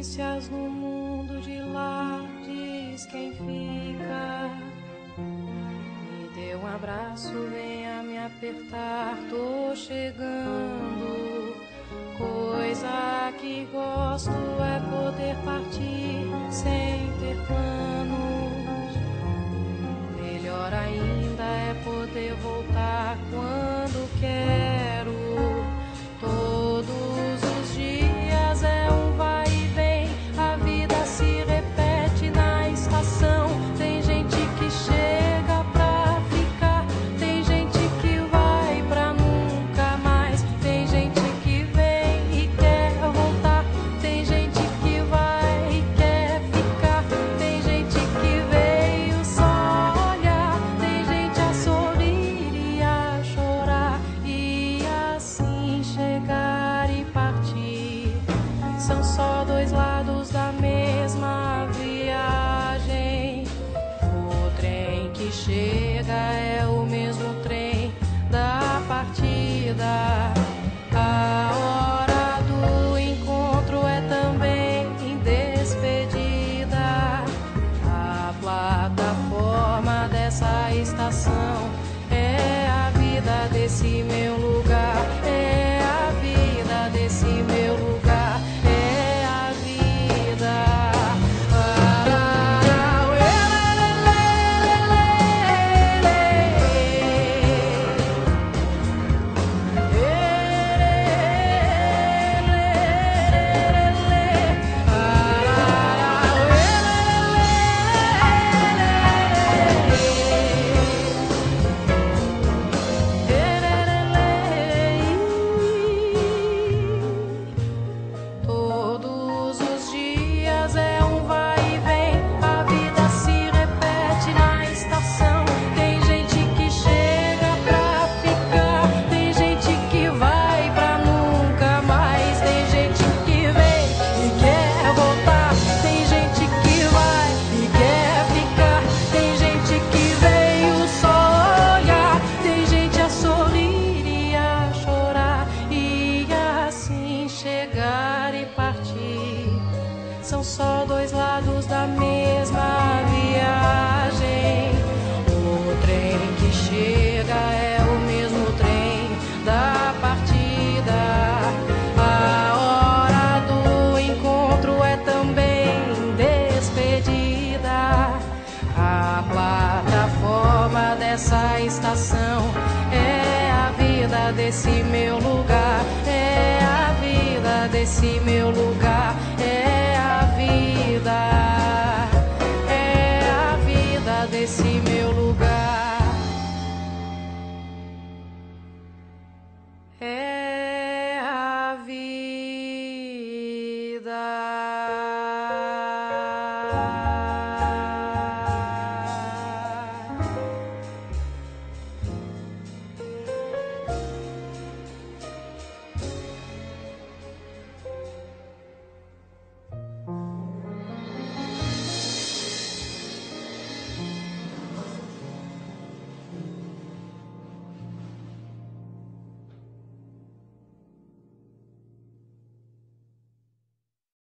notícias no mundo de lá, diz quem fica. Me dê um abraço, venha me apertar, tô chegando. Coisa que gosto é poder partir sem ter planos. Melhor ainda é poder voltar quando quero. São só dois lados da mesma viagem. O trem que chega é o mesmo trem da partida. A hora do encontro é também despedida. A plataforma dessa estação é a vida desse meu lugar. São só dois lados da mesma viagem. O trem que chega é o mesmo trem da partida. A hora do encontro é também despedida. A plataforma dessa estação é a vida desse meu lugar. É a vida desse meu lugar. Vida.